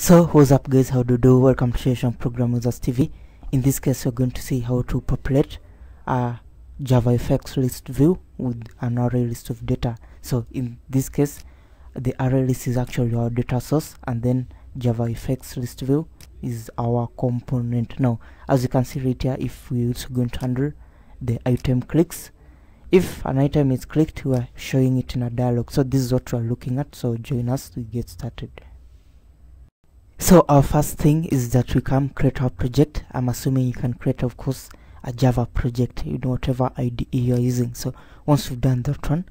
So what's up guys? How do you do? Welcome to Session ProgrammingWizards TV in this case we're going to see how to populate a JavaFX list view with an array list of data. So in this case the array list is actually our data source and then JavaFX list view is our component. Now as you can see right here if we also going to handle the item clicks if an item is clicked we are showing it in a dialog. So this is what we are looking at. So join us to get started so our first thing is that we can create our project. I'm assuming you can create of course a java project you know whatever ide you're using. So once we've done that one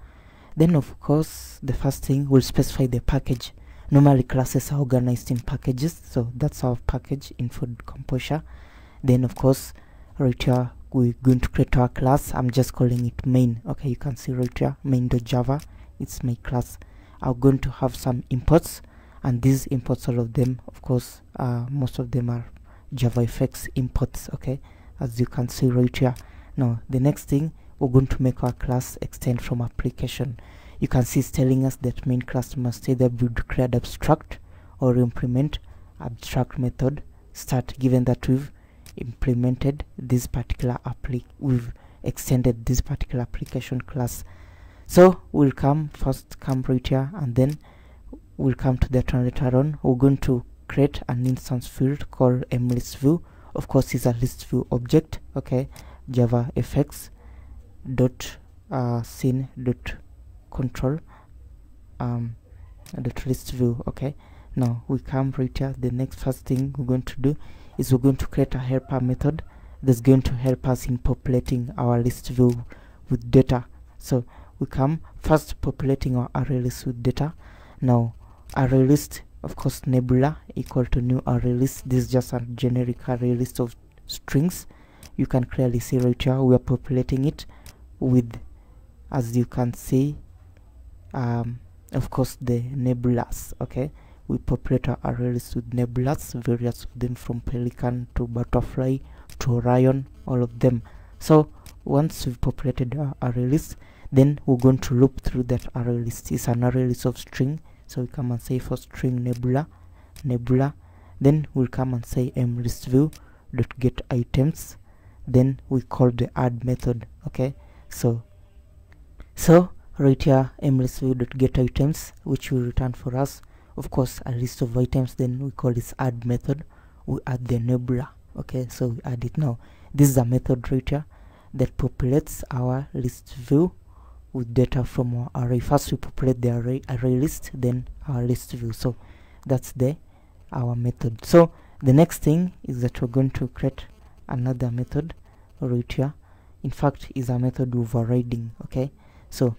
then of course the first thing we'll specify the package. Normally classes are organized in packages. So that's our package info camposha. Then of course right here we're going to create our class. I'm just calling it main. Okay you can see right here main.java it's my class. I'm going to have some imports and these imports all of them of course uh, most of them are javafx imports okay? As you can see right here. Now the next thing we're going to make our class extend from application. You can see it's telling us that main class must either be declared abstract or implement abstract method start given that we've implemented this particular appli we've extended this particular application class. So we'll come first come right here and then we'll come to that one later on we're going to create an instance field called mlistView of course it's a list view object okay? Java fx dot uh, scene dot control um dot list view okay? Now we come right here. The next first thing we're going to do is we're going to create a helper method that's going to help us in populating our list view with data. So we come first populating our array list with data. Now array list of course nebula equal to new array list this is just a generic array list of strings. You can clearly see right here we are populating it with as you can see um, of course the nebulas okay? We populate our array list with nebulas various of them from pelican to butterfly to orion all of them. So once we've populated our array list then we're going to loop through that array list it's an array list of string so we come and say for string nebula nebula. Then we'll come and say mlistView dot get items. Then we call the add method okay? So so right here mlistView dot get items which will return for us. Of course a list of items then we call this add method. We add the nebula okay? So we add it now. This is a method right here that populates our list view with data from our array. First we populate the array array list then our list view. So that's the our method. So the next thing is that we're going to create another method right here. In fact is a method overriding okay? So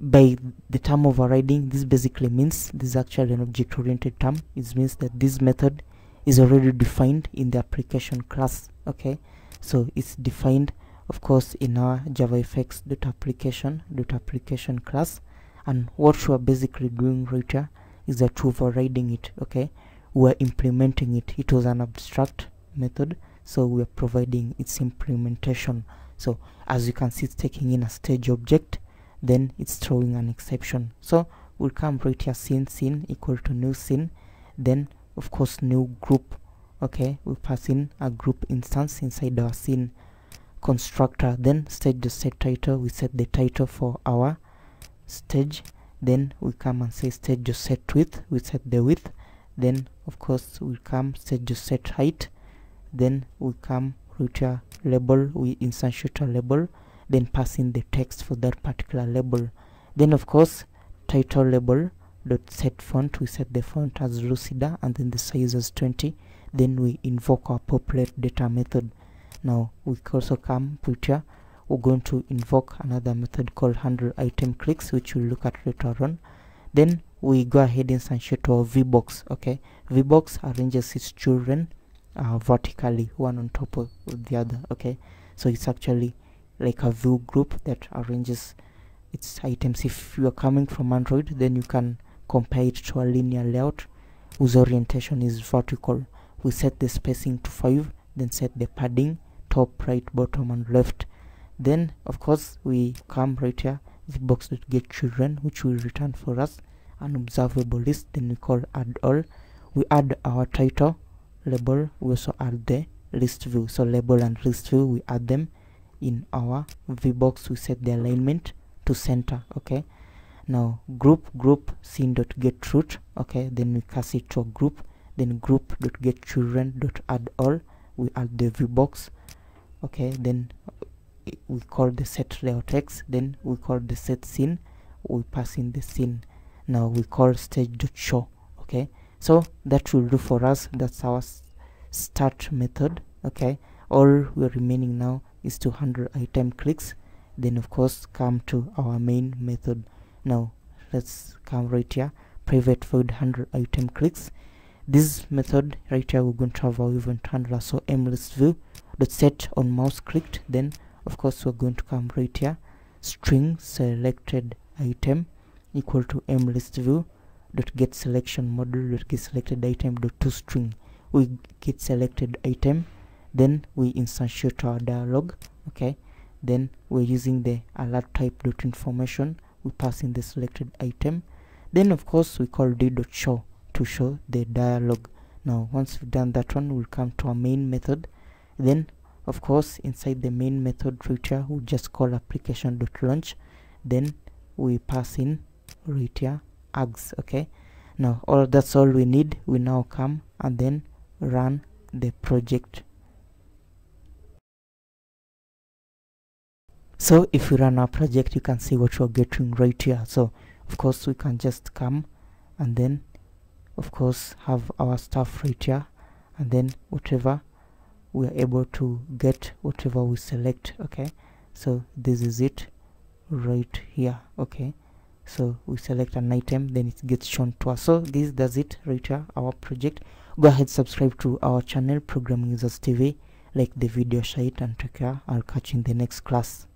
by the term overriding this basically means this is actually an object oriented term. It means that this method is already defined in the application class okay? So it's defined of course in our javafx dot application dot application class. And what we're basically doing right here is that we're overriding it okay? We're implementing it. It was an abstract method so we're providing its implementation. So as you can see it's taking in a stage object then it's throwing an exception. So we'll come right here scene scene equal to new scene then of course new group okay? We pass in a group instance inside our scene constructor then stage the set title. We set the title for our stage. Then we come and say stage the set width. We set the width. Then of course we come stage the set height. Then we come here label. We instantiate a label. Then pass in the text for that particular label. Then of course title label dot set font. We set the font as lucida and then the size as 20 then we invoke our populate data method now come put here we're going to invoke another method called handle item clicks which we'll look at later on. Then we go ahead and instantiate our vbox okay? Vbox arranges its children uh, vertically one on top of the other okay? So it's actually like a view group that arranges its items. If you are coming from android then you can compare it to a linear layout whose orientation is vertical. We set the spacing to 5 then set the padding top right bottom and left. Then of course we come right here. Vbox dot get children which will return for us. An observable list then we call add all. We add our title label. We also add the list view. So label and list view we add them in our vbox we set the alignment to center okay? Now group group scene dot get root okay? Then we cast it to a group. Then group dot get children dot add all. We add the vbox okay then we call the set layout x then we call the set scene we pass in the scene. Now we call stage dot show okay? So that will do for us that's our start method okay? All we're remaining now is to handle item clicks then of course come to our main method. Now let's come right here private void handle item clicks. This method right here we're going to have our event handler so mlist view dot set on mouse clicked then of course we're going to come right here. String selected item equal to mlist view dot get selection model dot get selected item dot to string. We get selected item then we instantiate our dialog okay? Then we're using the alert type dot information. We pass in the selected item. Then of course we call d dot show to show the dialog. Now once we've done that one we'll come to our main method then of course inside the main method here we just call application dot launch then we pass in right args okay? Now all that's all we need. We now come and then run the project. So if we run our project you can see what we're getting right here. So of course we can just come and then of course have our stuff right here. And then whatever we are able to get whatever we select okay? So this is it right here okay? So we select an item then it gets shown to us. So this does it right here our project. Go ahead subscribe to our channel ProgrammingWizards tv like the video share it and take care. I'll catch you in the next class